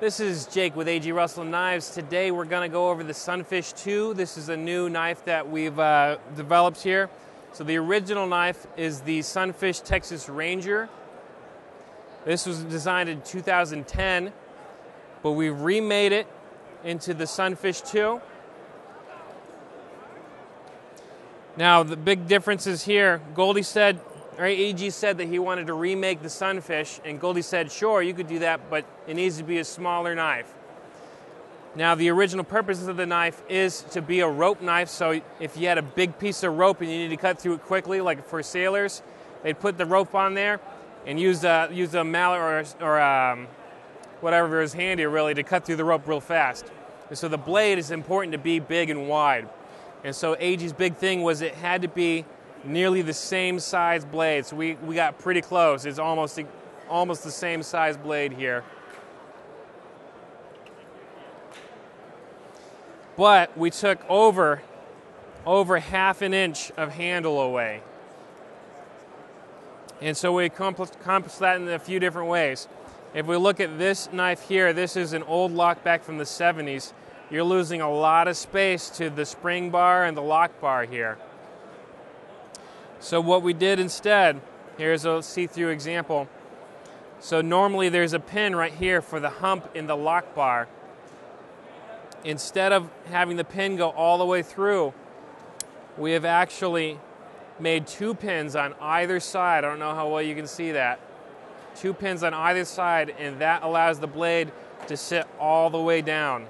This is Jake with AG Russell Knives. Today we're going to go over the Sunfish 2. This is a new knife that we've uh, developed here. So the original knife is the Sunfish Texas Ranger. This was designed in 2010, but we remade it into the Sunfish 2. Now the big difference is here. Goldie said Right, AG said that he wanted to remake the Sunfish, and Goldie said, sure, you could do that, but it needs to be a smaller knife. Now, the original purpose of the knife is to be a rope knife, so if you had a big piece of rope and you need to cut through it quickly, like for sailors, they'd put the rope on there and use a, use a mallet or, or um, whatever is handy, really, to cut through the rope real fast. And so the blade is important to be big and wide. And so AG's big thing was it had to be nearly the same size blade. So we, we got pretty close. It's almost, almost the same size blade here. But we took over, over half an inch of handle away. And so we accomplished that in a few different ways. If we look at this knife here, this is an old lockback from the 70s. You're losing a lot of space to the spring bar and the lock bar here. So what we did instead, here's a see-through example. So normally there's a pin right here for the hump in the lock bar. Instead of having the pin go all the way through, we have actually made two pins on either side. I don't know how well you can see that. Two pins on either side, and that allows the blade to sit all the way down.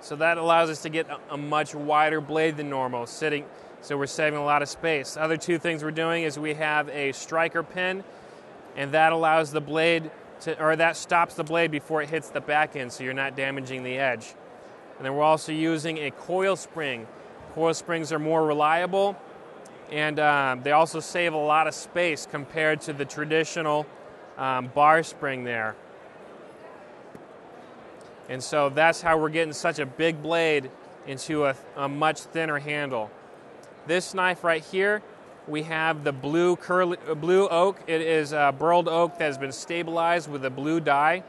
So that allows us to get a, much wider blade than normal, sitting so we're saving a lot of space. Other two things we're doing is we have a striker pin, and that allows the blade to, or that stops the blade before it hits the back end, so you're not damaging the edge. And then we're also using a coil spring. Coil springs are more reliable, and um, they also save a lot of space compared to the traditional um, bar spring there. And so that's how we're getting such a big blade into a, a much thinner handle. This knife right here, we have the blue curly, uh, blue oak. It is a burled oak that has been stabilized with a blue dye,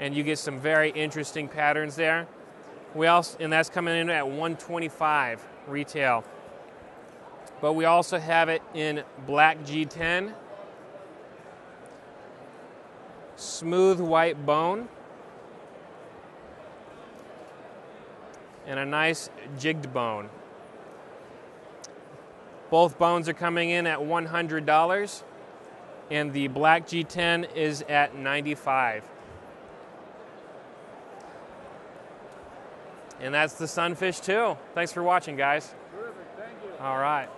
and you get some very interesting patterns there. We also, and that's coming in at 125 retail. But we also have it in black G10, smooth white bone, and a nice jigged bone. Both bones are coming in at $100 and the black G10 is at 95. And that's the Sunfish 2. Thanks for watching, guys. Terrific. Thank you. All right.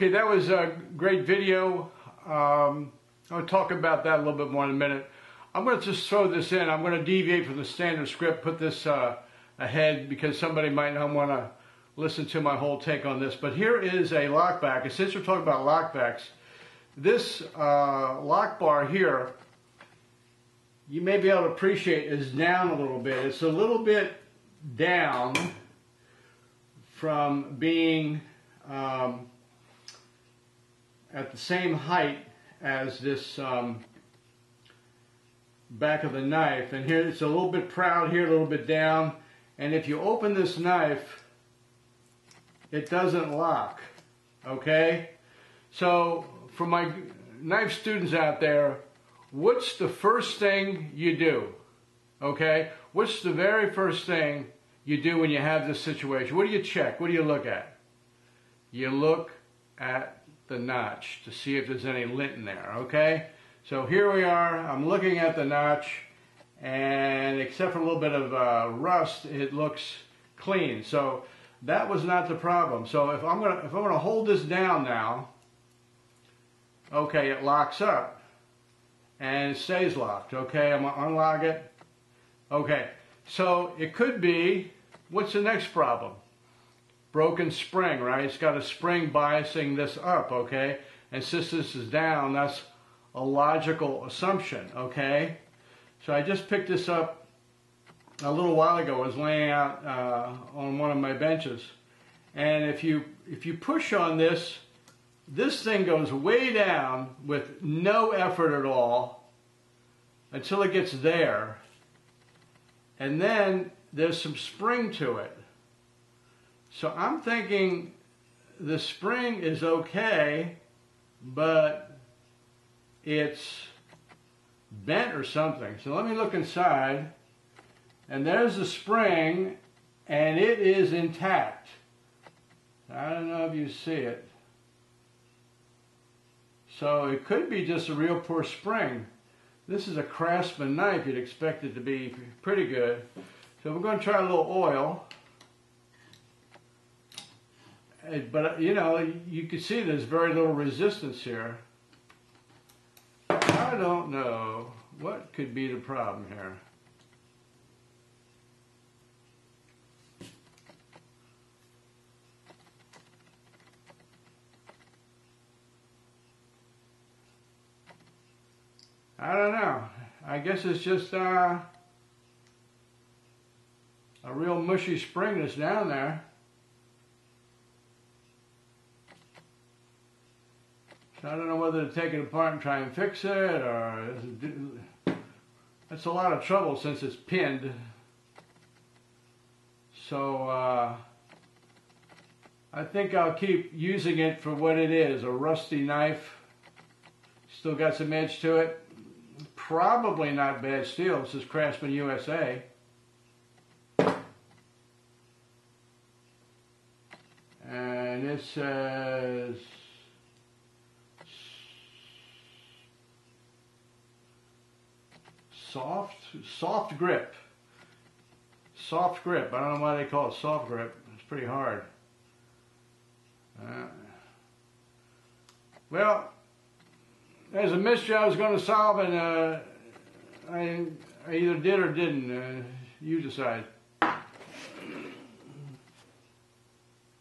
Okay, that was a great video. Um, I'll talk about that a little bit more in a minute. I'm going to just throw this in. I'm going to deviate from the standard script, put this uh, ahead because somebody might not want to listen to my whole take on this. But here is a lockback. And since we're talking about lockbacks, this uh, lock bar here, you may be able to appreciate is down a little bit. It's a little bit down from being um, at the same height as this um, back of the knife. And here it's a little bit proud here, a little bit down. And if you open this knife, it doesn't lock, okay? So for my knife students out there, what's the first thing you do, okay? What's the very first thing you do when you have this situation? What do you check? What do you look at? You look at the notch to see if there's any lint in there, okay? So here we are, I'm looking at the notch, and except for a little bit of uh, rust, it looks clean. So that was not the problem. So if I'm gonna if I'm gonna hold this down now, okay, it locks up and stays locked. Okay, I'm gonna unlock it. Okay, so it could be what's the next problem? Broken spring, right? It's got a spring biasing this up, okay? And since this is down, that's a logical assumption, okay? So I just picked this up a little while ago I was laying out uh, on one of my benches. And if you, if you push on this, this thing goes way down with no effort at all until it gets there. And then there's some spring to it. So I'm thinking the spring is okay, but it's bent or something. So let me look inside. And there's the spring, and it is intact. I don't know if you see it. So it could be just a real poor spring. This is a Craftsman knife. You'd expect it to be pretty good. So we're going to try a little oil. But, you know, you can see there's very little resistance here. I don't know. What could be the problem here? I don't know. I guess it's just uh, a real mushy spring that's down there. So I don't know whether to take it apart and try and fix it, or it's a lot of trouble since it's pinned. So uh, I think I'll keep using it for what it is, a rusty knife. Still got some edge to it probably not bad steel. This is Craftsman USA. And it says soft, soft grip. Soft grip. I don't know why they call it soft grip. It's pretty hard. Uh, well, there's a mystery I was going to solve, and uh, I, I, either did or didn't. Uh, you decide.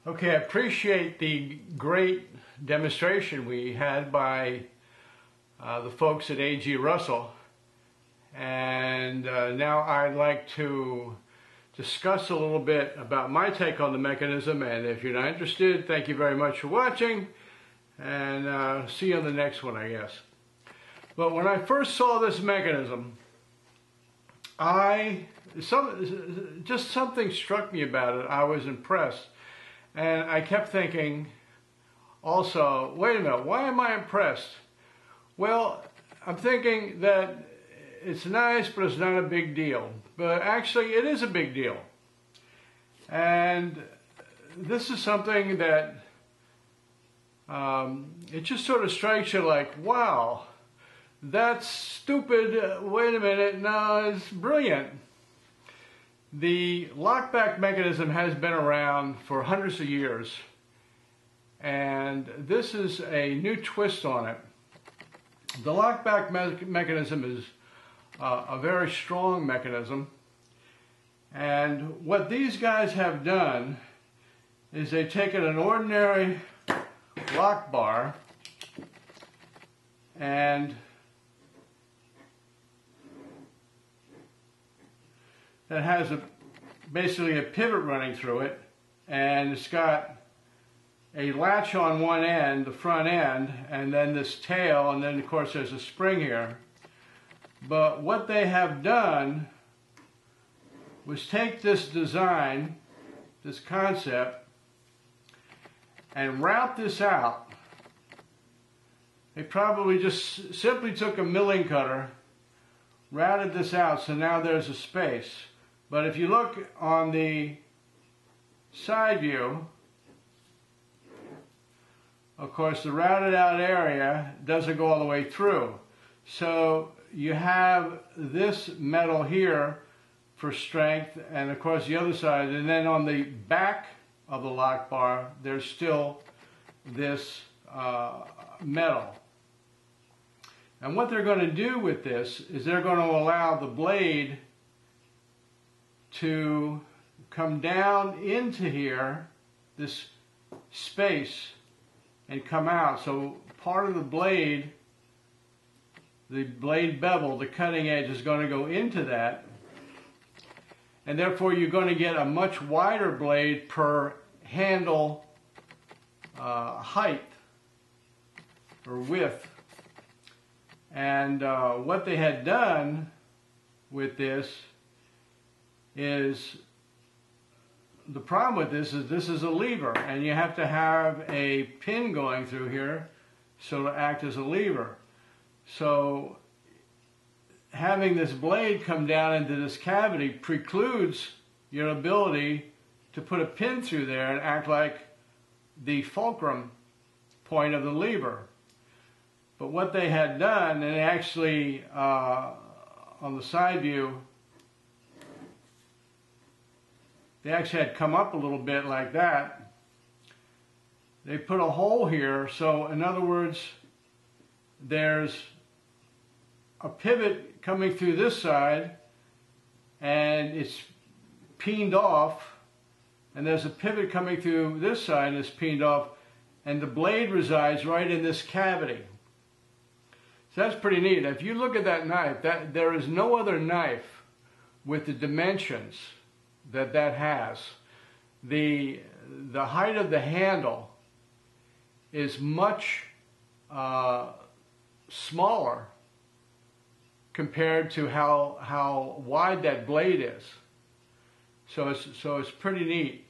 Okay, I appreciate the great demonstration we had by uh, the folks at A.G. Russell. And uh, now I'd like to discuss a little bit about my take on the mechanism. And if you're not interested, thank you very much for watching and uh, see you on the next one, I guess. But when I first saw this mechanism, I some just something struck me about it. I was impressed, and I kept thinking. Also, wait a minute, why am I impressed? Well, I'm thinking that it's nice, but it's not a big deal. But actually, it is a big deal. And this is something that um, it just sort of strikes you like, wow, that's stupid. Wait a minute, no, it's brilliant. The lockback mechanism has been around for hundreds of years, and this is a new twist on it. The lockback me mechanism is uh, a very strong mechanism, and what these guys have done is they've taken an ordinary lock bar and that has a basically a pivot running through it and it's got a latch on one end, the front end, and then this tail, and then of course there's a spring here. But what they have done was take this design, this concept, and route this out. They probably just simply took a milling cutter, routed this out, so now there's a space. But if you look on the side view, of course the routed out area doesn't go all the way through. So you have this metal here for strength and of course the other side and then on the back of the lock bar there's still this uh, metal. And what they're going to do with this is they're going to allow the blade to come down into here, this space, and come out. So part of the blade, the blade bevel, the cutting edge is going to go into that. And therefore you're going to get a much wider blade per handle uh, height or width. And uh, what they had done with this is the problem with this is this is a lever and you have to have a pin going through here so to act as a lever. So having this blade come down into this cavity precludes your ability to put a pin through there and act like the fulcrum point of the lever. But what they had done, and actually uh, on the side view, they actually had come up a little bit like that. They put a hole here, so in other words, there's a pivot coming through this side and it's peened off and there's a pivot coming through this side and it's peened off and the blade resides right in this cavity. So that's pretty neat. If you look at that knife, that there is no other knife with the dimensions that that has. The, the height of the handle is much uh, smaller compared to how, how wide that blade is. So it's, so it's pretty neat.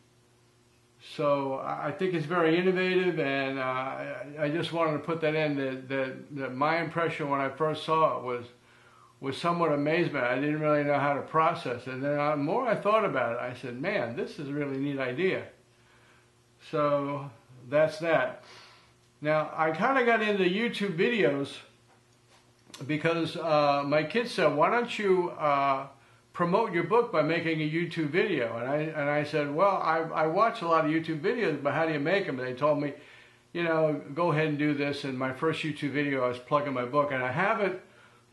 So I think it's very innovative, and uh, I, just wanted to put that in. That, that, that my impression when I first saw it was was somewhat amazement. I didn't really know how to process it. And then the more I thought about it, I said, man, this is a really neat idea. So that's that. Now, I kind of got into YouTube videos because uh, my kids said, why don't you uh, promote your book by making a YouTube video? And I, and I said, well, I, I watch a lot of YouTube videos, but how do you make them? And they told me, you know, go ahead and do this. And my first YouTube video, I was plugging my book. And I haven't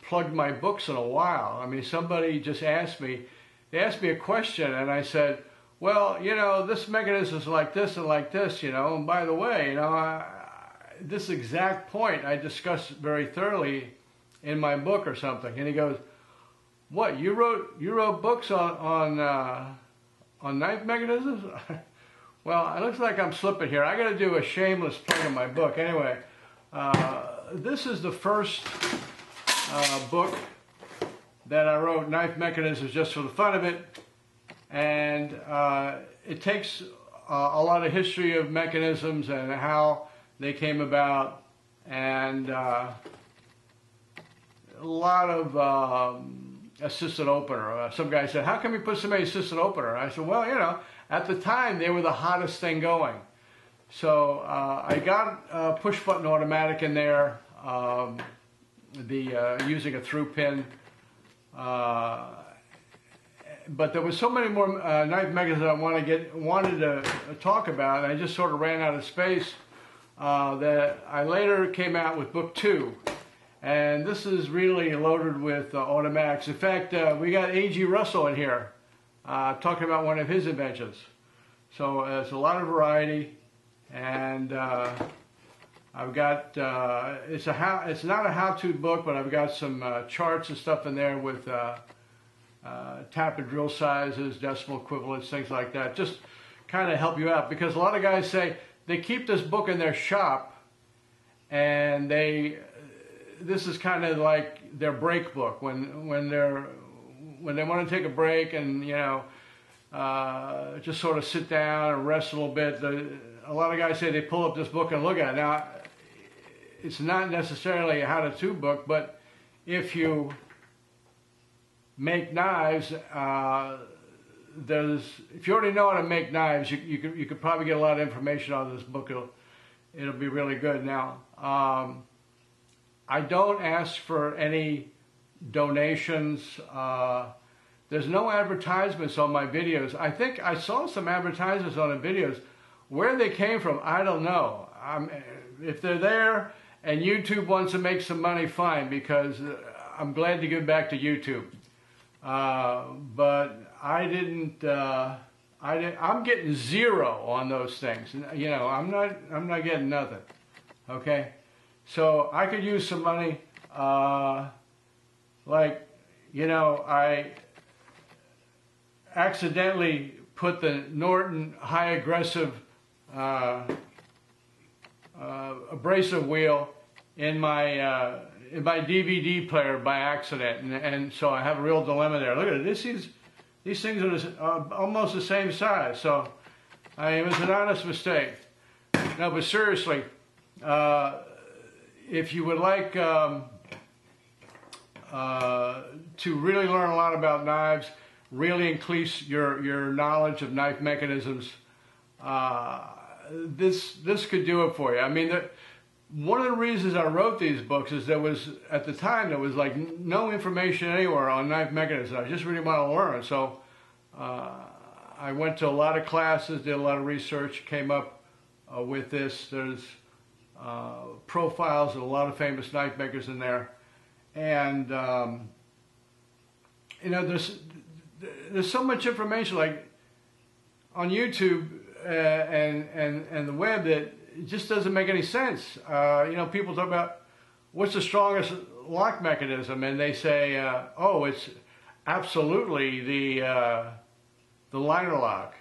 plugged my books in a while. I mean, somebody just asked me, they asked me a question, and I said, well, you know, this mechanism is like this and like this, you know, and by the way, you know, I, this exact point I discussed very thoroughly in my book or something. And he goes, what, you wrote, you wrote books on, on, uh, on knife mechanisms? well, it looks like I'm slipping here. I got to do a shameless plug in my book. Anyway, uh, this is the first uh, book that I wrote, Knife Mechanisms, just for the fun of it. And uh, it takes a lot of history of mechanisms and how they came about, and uh, a lot of um, assisted opener. Uh, some guy said, "How can we put so many assisted opener?" I said, "Well, you know, at the time they were the hottest thing going." So uh, I got push button automatic in there. Um, the uh, using a through pin. Uh, but there was so many more uh, knife mechanisms I want to get wanted to talk about, and I just sort of ran out of space. That I later came out with book two, and this is really loaded with uh, automatics. In fact, uh, we got A.G. Russell in here talking about one of his inventions. So uh, there's a lot of variety, and uh, I've got uh, it's a how it's not a how-to book, but I've got some uh, charts and stuff in there with uh, uh, tappet drill sizes, decimal equivalents, things like that. Just kind of help you out because a lot of guys say they keep this book in their shop, and they this is kind of like their break book when when they're when they want to take a break and you know uh, just sort of sit down and rest a little bit. The, a lot of guys say they pull up this book and look at it. Now, it's not necessarily a how-to book, but if you make knives, uh, there's if you already know how to make knives, you, you could you could probably get a lot of information out of this book. It'll it'll be really good. Now, um, I don't ask for any donations. Uh, there's no advertisements on my videos. I think I saw some advertisements on the videos. Where they came from, I don't know. I'm, if they're there and YouTube wants to make some money, fine, because uh, I'm glad to give back to YouTube. Uh, but I didn't. Uh, I didn't, I'm getting zero on those things. You know, I'm not. I'm not getting nothing. Okay, so I could use some money. Uh, like, you know, I accidentally put the Norton high aggressive uh, uh, abrasive wheel in my uh, in my DVD player by accident, and, and, so I have a real dilemma there. Look at it. This is these things are uh, almost the same size, so I, it was an honest mistake. No, but seriously, uh, if you would like um, uh, to really learn a lot about knives, really increase your, your knowledge of knife mechanisms, uh, this, this could do it for you. I mean, one of the reasons I wrote these books is there was, at the time, there was like no information anywhere on knife mechanisms. I just really want to learn. So uh, I went to a lot of classes, did a lot of research, came up uh, with this. There's uh, profiles of a lot of famous knife makers in there. And, um, you know, there's, there's so much information like on YouTube uh, and, and, and the web that it just doesn't make any sense. Uh, you know, people talk about what's the strongest lock mechanism, and they say, uh, oh, it's absolutely the uh, the liner lock,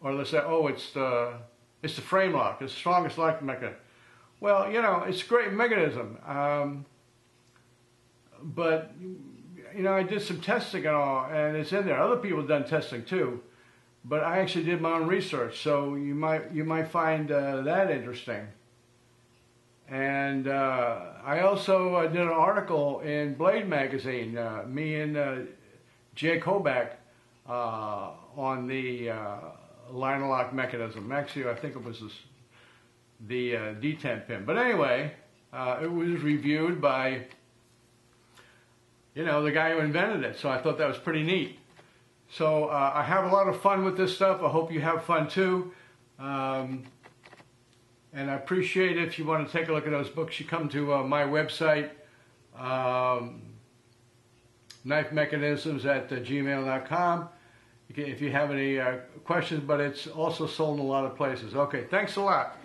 or they say, oh, it's the it's the frame lock, it's the strongest lock mechanism. Well, you know, it's a great mechanism, um, but you know, I did some testing and all, and it's in there. Other people have done testing too, but I actually did my own research, so you might you might find uh, that interesting. And uh, I also uh, did an article in Blade magazine, uh, me and uh, Jake Hoback, uh, on the uh, liner lock mechanism. Actually, I think it was this, the detent pin. But anyway, it was reviewed by you know, the guy who invented it. So I thought that was pretty neat. So uh, I have a lot of fun with this stuff. I hope you have fun too. Um, and I appreciate if you want to take a look at those books. You come to uh, my website, um, knife mechanisms at uh, gmail.com. if you have any uh, questions, but it's also sold in a lot of places. Okay, thanks a lot.